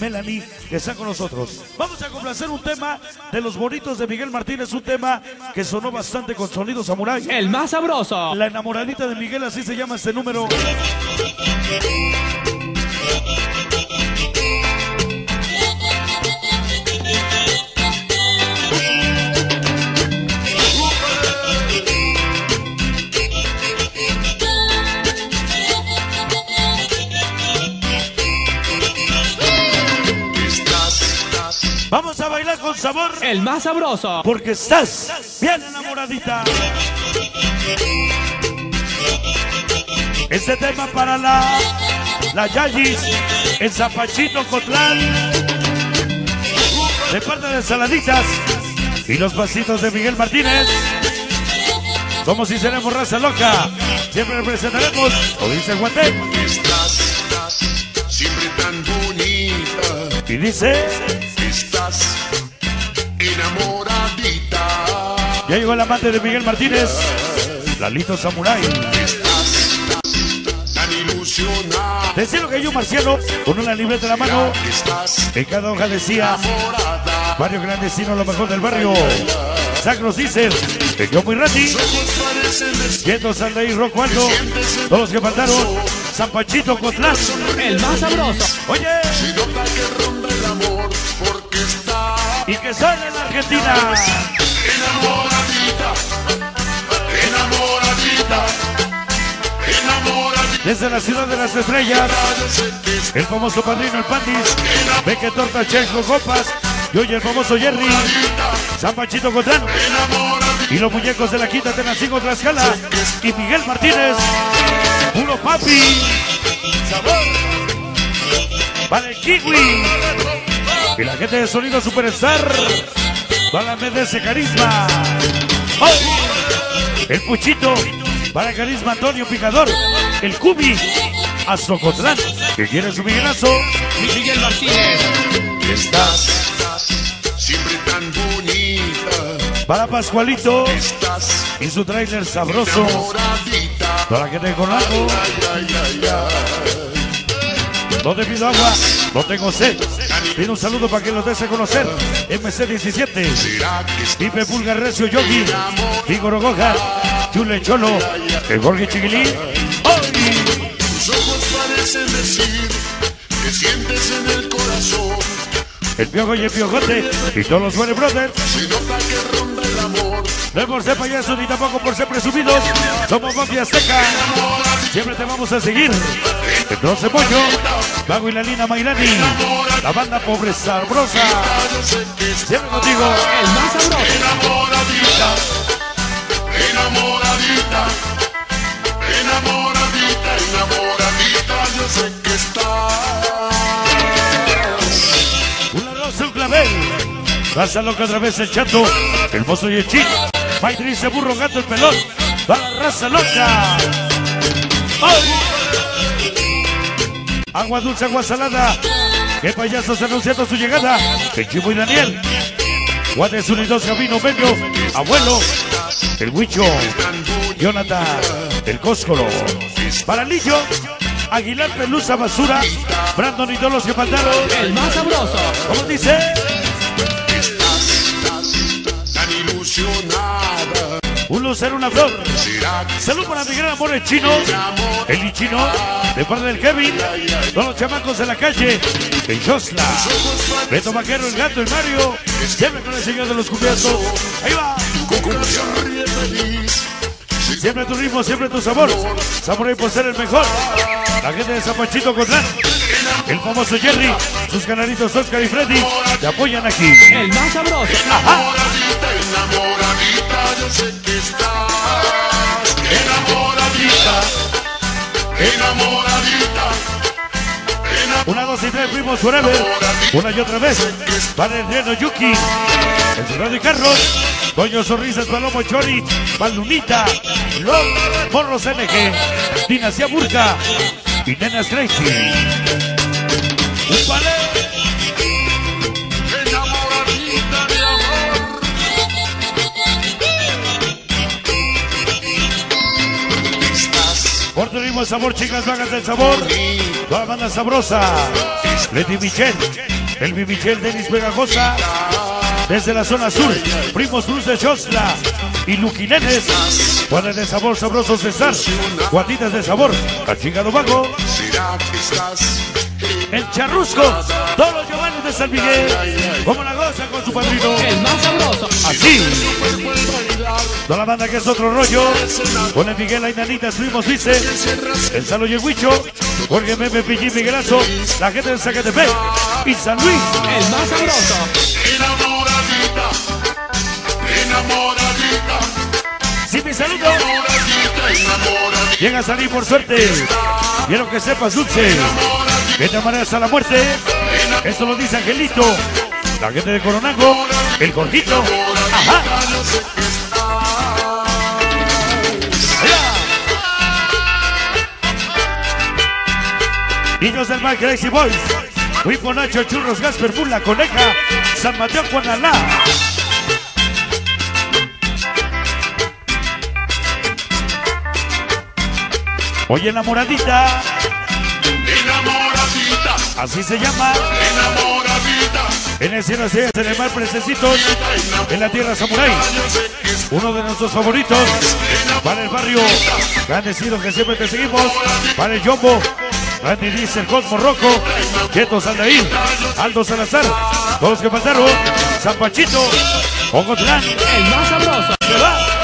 Melanie, que está con nosotros. Vamos a complacer un tema de los bonitos de Miguel Martínez, un tema que sonó bastante con sonido samurai. El más sabroso. La enamoradita de Miguel, así se llama este número. Sabor. El más sabroso. Porque estás bien enamoradita. Este tema para la, la Yayis, el Zapachito Cotlán, de parte de Saladitas y los pasitos de Miguel Martínez. Como si seremos raza loca, siempre representaremos, o dice el guante. Estás, estás siempre tan bonita. Y dice, Estás. Ya llegó el amante de Miguel Martínez, Lalito Samurai. Estás, estás tan ilusionada. Decía lo que yo, Marciano, con una libreta en la mano, en cada hoja decía. Barrio Grandecino, lo mejor del barrio. Sacros dicen, que yo muy rati, Ojos parecen de Quieto Sandra y Rocco Aldo, todos los que faltaron, San Pachito Cotlán. El más sabroso. Oye, y que sale en Argentina. enamoradita. Enamoradita. Enamoradita. Desde la ciudad de las estrellas, el famoso padrino, el Pandis, Beque Torta, Chelco, Copas, y hoy el famoso Jerry, San Pachito Cotlán, enamoradita. y los muñecos de la Quinta Tenancingo Tlaxcala, y Miguel Martínez, puro papi, sabor, para el kiwi, y la gente de Sonido Superstar, para de ese carisma, el Puchito, para carisma Antonio Picador, el Cubi, Azocotlán, que quiere su Miguelazo, Miguel Martínez. Estás, siempre tan bonita. para Pascualito, Estás y su trailer sabroso, para que te con algo. Ay, ay, ay. No te pido agua, no tengo sed. Pido un saludo para que los des a conocer. MC17, ¿Será que estás Pipe Pulgar Recio Yogi, Vigoro Goja, Chule Cholo, el Jorge Chiquilín. ¡Ay! Tus ojos parecen decir que sientes en el corazón. El Piojo y el Piojote y todos los Buenos Brothers. No es por ser payasos ni tampoco por ser presumidos. Somos Mafia Azteca. Siempre te vamos a seguir. Entonces Pollo, Vago y la Lina Mayrani. La banda Pobre Sabrosa. Siempre contigo. El más sabroso. enamoradita. Enamoradita. Enamoradita, enamoradita. Yo sé que estás. Una rosa, un clavel. Raza loca otra vez el chato, el mozo y el chico. Maitrice, burro, gato, el pelón. Va la raza loca. ¡Ay! Agua dulce, agua salada. Qué payasos anunciando su llegada. El Chivo y Daniel. Guades Unidos, Gabino, Medio. Abuelo. El Huicho. Jonathan. El Cóscolo. Paralillo. Aguilar, Pelusa, Basura. Brandon y todos los que faltaron. El más sabroso. ¿Cómo dice? Estás, estás tan ilusionada. Lucero, una flor. ¿Será que Salud para mi gran amor el chino. El Ichino. De parte del Kevin. Todos los chamacos de la calle. El Josla. Beto Vaquero, el gato, el Mario. Siempre con el señor de los cubiertos. Ahí va. Siempre tu ritmo, siempre tu sabor. Samurai por ser el mejor. La gente de Zapachito Cotlán. El famoso Jerry. Sus canalitos Oscar y Freddy. Te apoyan aquí. El más sabroso. Fuimos forever. Una y otra vez. Para el Reno Yuki. El Cerrado y Carlos. Toño Sonrisas, Palomo Chori. Palunita. Log. Morros NG. Dinastía Burka. Y Nenas Crazy. Tu ritmo, sabor, chicas, vagas del sabor. La banda sabrosa. Leti Michel, el Michel Denis Pegajosa. Desde la zona sur, Primos Cruz de Chosla y Luquinenes. Juanes de sabor sabroso César. Guatitas de sabor, Cachingado Vago. ¿Será que estás El Charrusco, todos los Giovanni de San Miguel. Como la goza con su padrino. El más sabroso. Así. Toda la banda que es otro rollo. Con el Miguel Ainanitas, Primos Vice. El Salo Yeguicho. Jorge Meme Pillín Miguelazo. La gente de Zacatepec. Y San Luis. El más sabroso. enamoradita? Enamoradita, Sí, mi saludo. enamoradita, enamoradita. Llega a salir por suerte. Quiero que sepas, Dulce. Que te amaré hasta la muerte. Eso lo dice Angelito. La gente de Coronango. El Jorgito. Ajá. Niños del Mal Crazy Boys. Wipo Nacho Churros Gasper Bula Coneja. San Mateo Cuanalá. Oye, enamoradita. Enamoradita, Así se llama. enamoradita. En el cielo se en el mar prececitos. En la tierra samurai. Uno de nuestros favoritos. Para el barrio. Grandecido que siempre te seguimos. Para el Jumbo. Randy dice el Cosmo Rojo. Quieto Saldaín. Aldo Salazar. Todos que faltaron. San Pachito. Ocotlán. El más sabroso. Se va.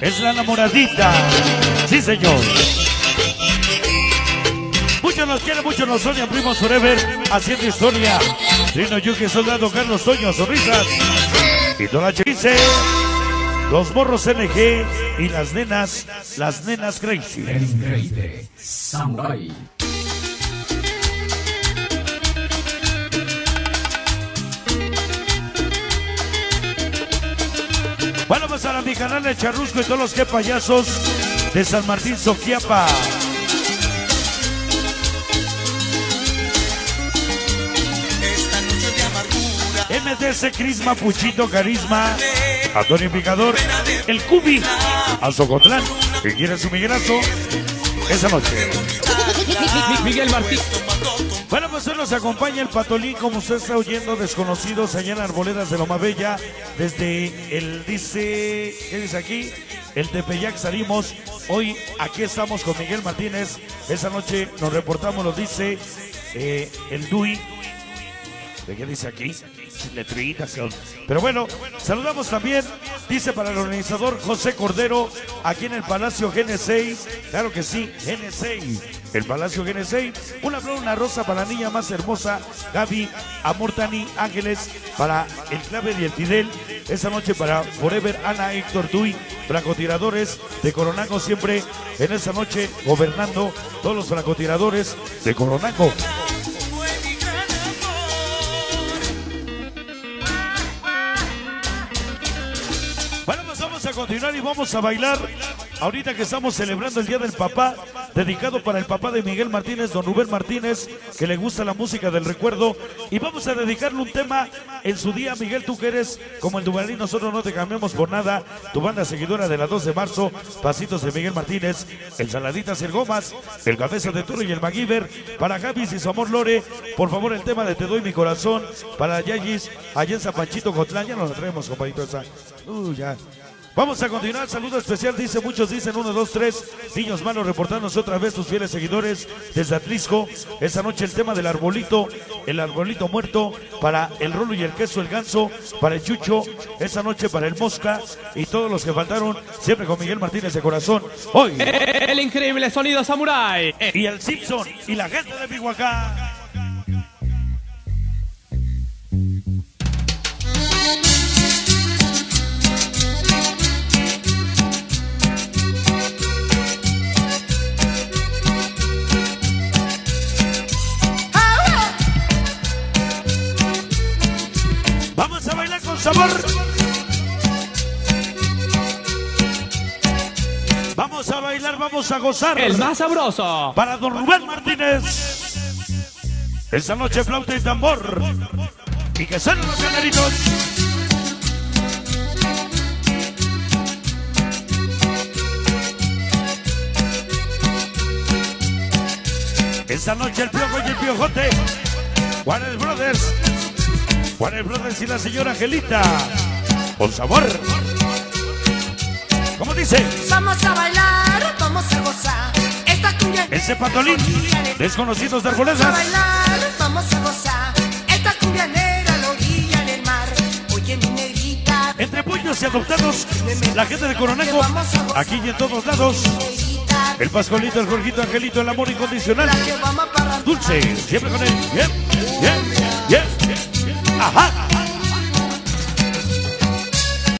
Es la enamoradita. Sí, señor. Muchos nos quieren, muchos nos odian, primos forever, haciendo historia. Trino Yuki, Soldado, Carlos Toño, Sonrisas. Y la dice, los morros NG y las nenas, las nenas crazy. El increíble Samurai. Bueno, pues a mi canal de Charrusco y todos los que payasos de San Martín Soquiapa. Amargura MDC Cris Mapuchito Carisma, Antonio Picador, el Cubi, a Socotlán, que quiere su migrazo esa noche. Mi- Miguel Martín. Bueno, pues hoy nos acompaña el Patolín, como usted está oyendo, desconocidos allá en Arboledas de Loma Bella, desde el dice, ¿qué dice aquí? El Tepeyac salimos. Hoy aquí estamos con Miguel Martínez. Esa noche nos reportamos, lo dice eh, el Dui. ¿De qué dice aquí? Letritas. Pero bueno, saludamos también, dice para el organizador José Cordero, aquí en el Palacio GN6. Claro que sí, GN6. El Palacio GN6. Una flor, una rosa para la niña más hermosa, Gaby, Amortani, Ángeles, para el Clavel y el Fidel. Esa noche para Forever, Ana, Héctor, Tui, francotiradores de Coronango, siempre en esa noche gobernando todos los francotiradores de Coronango. Vamos a continuar y vamos a bailar. Ahorita que estamos celebrando el Día del Papá, dedicado para el papá de Miguel Martínez, don Rubén Martínez, que le gusta la música del recuerdo. Y vamos a dedicarle un tema en su día, Miguel, tú que eres como el Duvalín, nosotros no te cambiamos por nada. Tu banda seguidora de la 2 de marzo, Pasitos de Miguel Martínez, el Saladitas, el Gomas, el Cabeza de Toro y el Maguiber. Para Gaby y su amor Lore, por favor, el tema de Te doy mi corazón. Para Yayis, allá en Zapanchito, Cotlán, ya nos lo traemos, compadito, esa. Uh, ya. Vamos a continuar, saludo especial, dice muchos, dicen uno, dos, tres, niños malos reportándose otra vez sus fieles seguidores desde Atlisco. Esta noche el tema del arbolito, el arbolito muerto, para el rolo y el queso, el ganso, para el chucho, esta noche para el mosca y todos los que faltaron, siempre con Miguel Martínez de corazón. Hoy, El increíble sonido samurai. y el Simpson, y la gente de Pihuacán. vamos a gozar. El más sabroso. Para don Rubén Martínez. Esta noche flauta y tambor. Y que sean los canaritos. Esta noche el piojo y el piojote. Juanes Brothers. Juanes Brothers y la señora Angelita. Con sabor. ¿Cómo dice? Vamos a bailar vamos a gozar. Esta cumbia Ese patolín. Desconocidos de Vamos a arboledas. bailar, vamos a gozar. Esta cumbia negra a la orilla del mar. Oye, mi negrita, Entre puños y adoptados. La gente de Coroneco. Aquí y en todos lados. El Pascualito, el Jorgito, Angelito, el amor incondicional. Dulce. Siempre con él. Bien, bien, bien. Ajá.